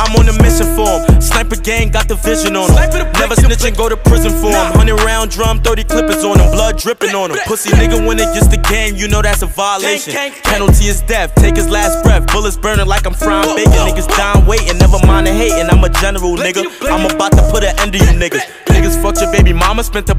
I'm on a mission for him. Sniper gang got the vision on him. Never snitch and go to prison for him. 100 round drum, 30 clippers on him. Blood dripping on him. Pussy nigga when it gets the game, you know that's a violation. Penalty is death, take his last breath. Bullets burning like I'm frying bacon. Niggas dying waiting, never mind the hating. I'm a general nigga. I'm about to put an end to you niggas. Niggas fucked your baby mama, spent the